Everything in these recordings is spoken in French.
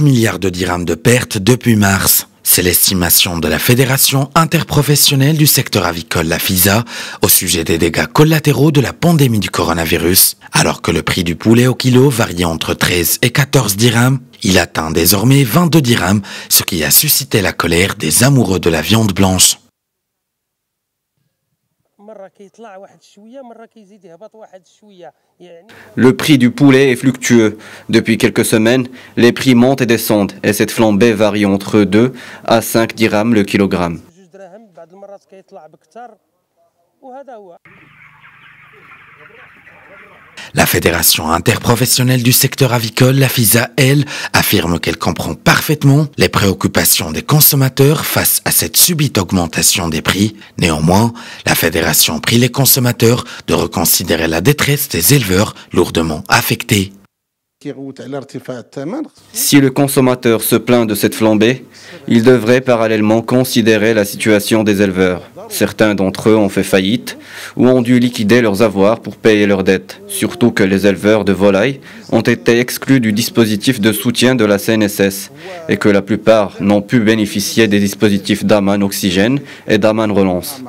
4 milliards de dirhams de pertes depuis mars. C'est l'estimation de la Fédération interprofessionnelle du secteur avicole, la FISA, au sujet des dégâts collatéraux de la pandémie du coronavirus. Alors que le prix du poulet au kilo varie entre 13 et 14 dirhams, il atteint désormais 22 dirhams, ce qui a suscité la colère des amoureux de la viande blanche. Le prix du poulet est fluctueux. Depuis quelques semaines, les prix montent et descendent et cette flambée varie entre 2 à 5 dirhams le kilogramme. La Fédération interprofessionnelle du secteur avicole, la FISA, elle, affirme qu'elle comprend parfaitement les préoccupations des consommateurs face à cette subite augmentation des prix. Néanmoins, la Fédération prie les consommateurs de reconsidérer la détresse des éleveurs lourdement affectés. Si le consommateur se plaint de cette flambée, il devrait parallèlement considérer la situation des éleveurs. Certains d'entre eux ont fait faillite ou ont dû liquider leurs avoirs pour payer leurs dettes, surtout que les éleveurs de volailles ont été exclus du dispositif de soutien de la CNSS et que la plupart n'ont pu bénéficier des dispositifs d'Aman Oxygène et d'Aman Relance.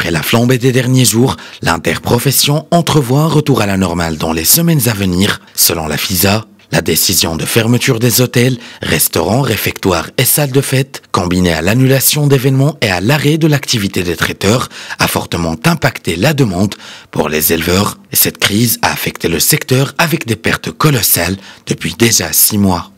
Après la flambée des derniers jours, l'interprofession entrevoit un retour à la normale dans les semaines à venir. Selon la FISA, la décision de fermeture des hôtels, restaurants, réfectoires et salles de fête, combinée à l'annulation d'événements et à l'arrêt de l'activité des traiteurs, a fortement impacté la demande pour les éleveurs. Et cette crise a affecté le secteur avec des pertes colossales depuis déjà six mois.